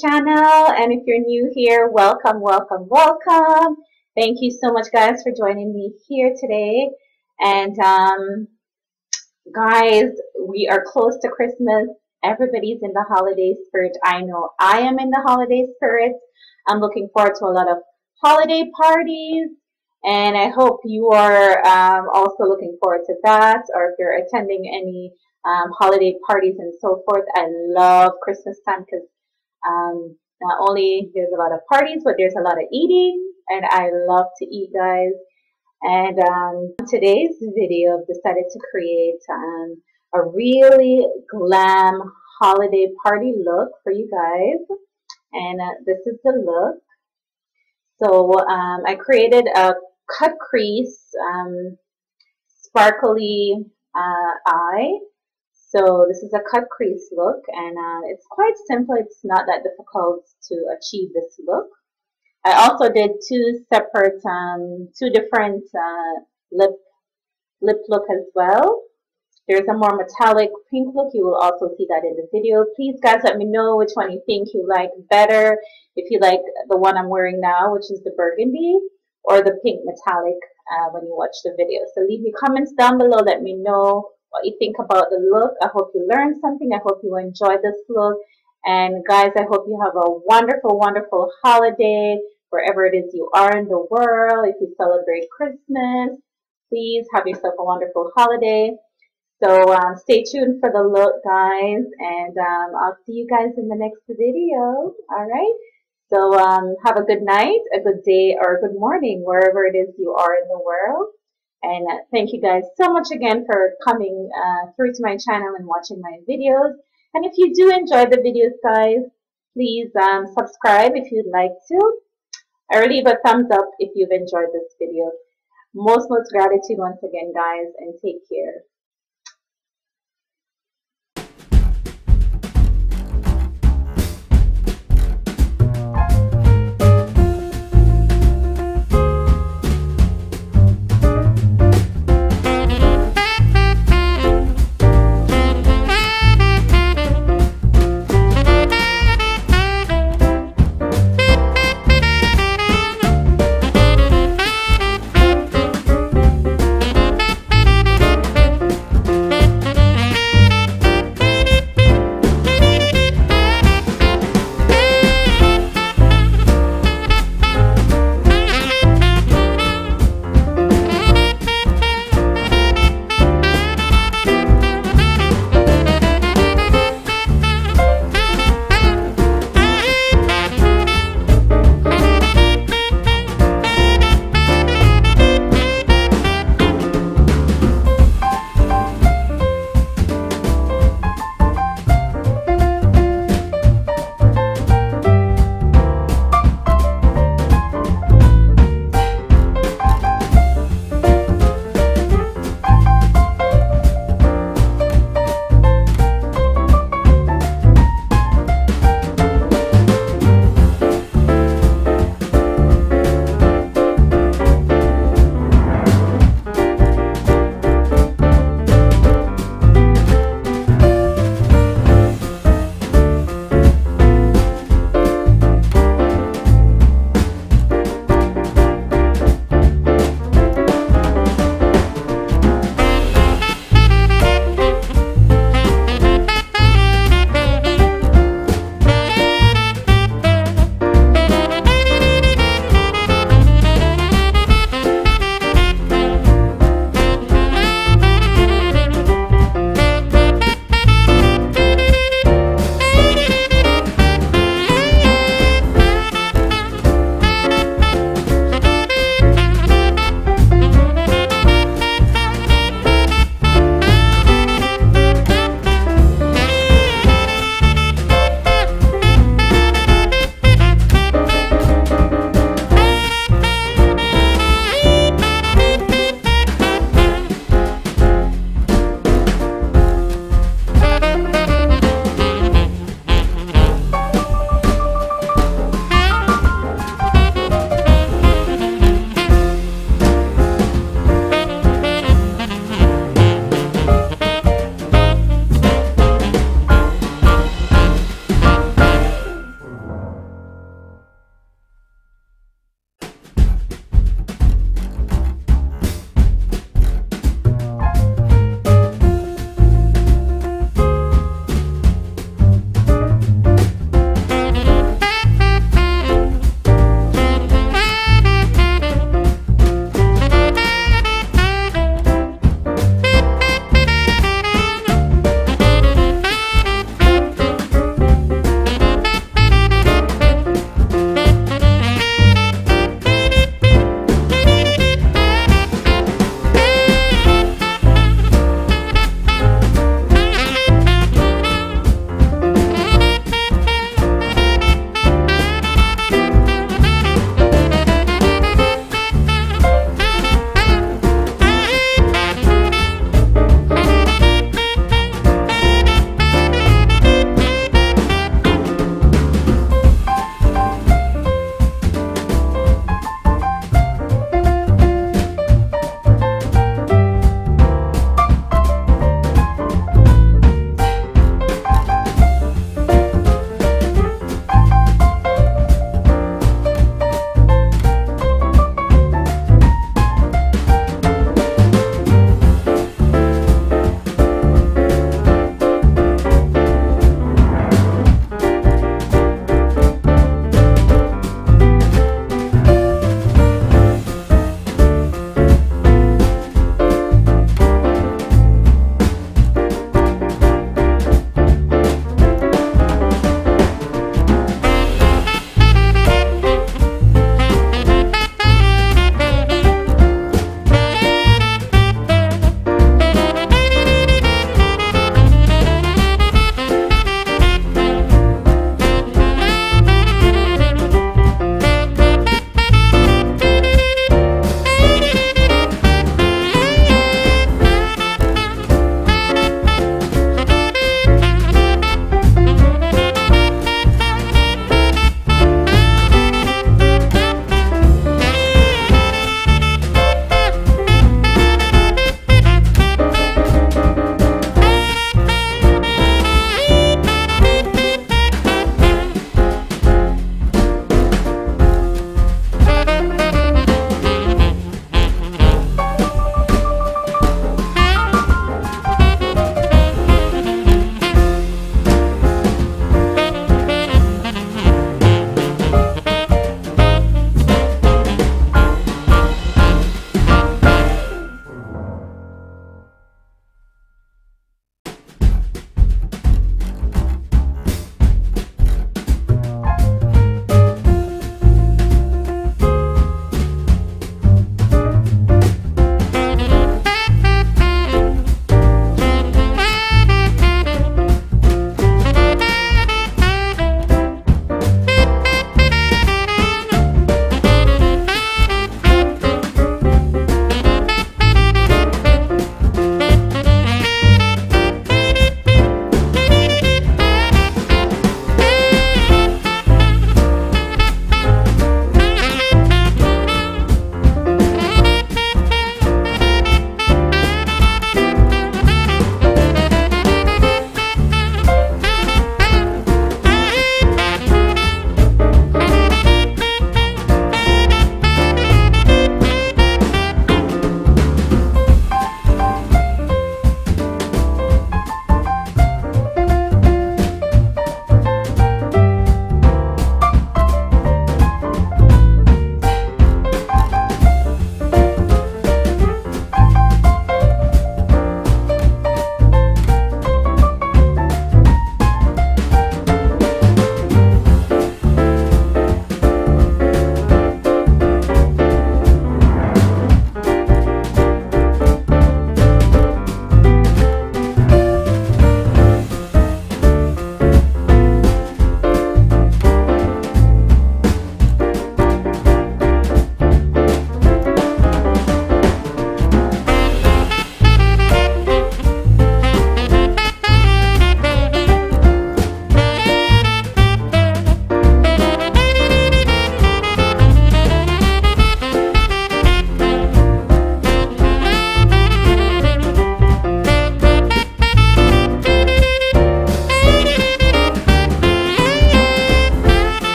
channel. And if you're new here, welcome, welcome, welcome. Thank you so much, guys, for joining me here today. And um, guys, we are close to Christmas. Everybody's in the holiday spirit. I know I am in the holiday spirit. I'm looking forward to a lot of holiday parties. And I hope you are um, also looking forward to that, or if you're attending any um, holiday parties and so forth. I love Christmas time because um, not only there's a lot of parties, but there's a lot of eating, and I love to eat, guys. And um, today's video, I've decided to create um, a really glam holiday party look for you guys. And uh, this is the look. So um, I created a cut crease, um, sparkly uh, eye so this is a cut crease look and uh, it's quite simple. It's not that difficult to achieve this look. I also did two separate, um, two different uh, lip, lip look as well. There's a more metallic pink look. You will also see that in the video. Please guys let me know which one you think you like better. If you like the one I'm wearing now, which is the burgundy, or the pink metallic uh, when you watch the video. So leave me comments down below. Let me know you think about the look. I hope you learned something. I hope you enjoy this look. And guys, I hope you have a wonderful, wonderful holiday wherever it is you are in the world. If you celebrate Christmas, please have yourself a wonderful holiday. So um, stay tuned for the look, guys, and um, I'll see you guys in the next video. All right. So um, have a good night, a good day, or a good morning, wherever it is you are in the world. And uh, thank you guys so much again for coming uh, through to my channel and watching my videos. And if you do enjoy the videos, guys, please um, subscribe if you'd like to. Or leave a thumbs up if you've enjoyed this video. Most, most gratitude once again, guys, and take care.